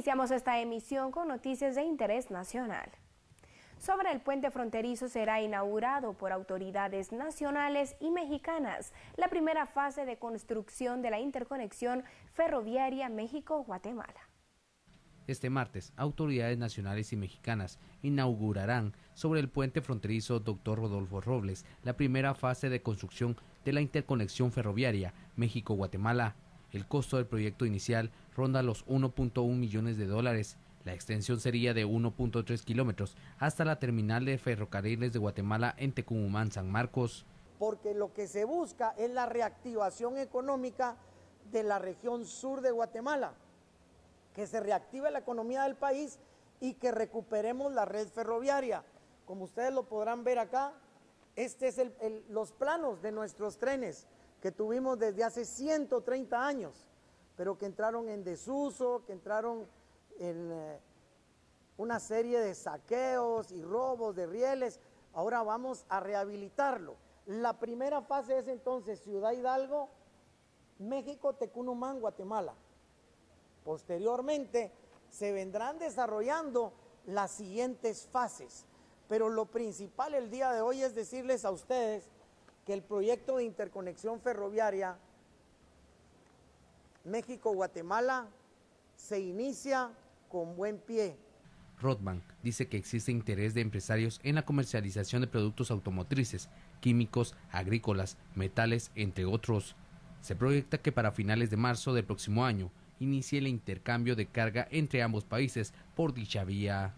Iniciamos esta emisión con noticias de interés nacional. Sobre el puente fronterizo será inaugurado por autoridades nacionales y mexicanas la primera fase de construcción de la interconexión ferroviaria México-Guatemala. Este martes, autoridades nacionales y mexicanas inaugurarán sobre el puente fronterizo Dr. Rodolfo Robles la primera fase de construcción de la interconexión ferroviaria México-Guatemala. El costo del proyecto inicial ronda los 1.1 millones de dólares. La extensión sería de 1.3 kilómetros hasta la terminal de ferrocarriles de Guatemala en Tecumumán, San Marcos. Porque lo que se busca es la reactivación económica de la región sur de Guatemala, que se reactive la economía del país y que recuperemos la red ferroviaria. Como ustedes lo podrán ver acá, este es los planos de nuestros trenes que tuvimos desde hace 130 años, pero que entraron en desuso, que entraron en eh, una serie de saqueos y robos de rieles. Ahora vamos a rehabilitarlo. La primera fase es entonces Ciudad Hidalgo, México, Tecunumán, Guatemala. Posteriormente se vendrán desarrollando las siguientes fases. Pero lo principal el día de hoy es decirles a ustedes que el proyecto de interconexión ferroviaria México-Guatemala se inicia con buen pie. Rothman dice que existe interés de empresarios en la comercialización de productos automotrices, químicos, agrícolas, metales, entre otros. Se proyecta que para finales de marzo del próximo año inicie el intercambio de carga entre ambos países por dicha vía.